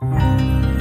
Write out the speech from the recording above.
了。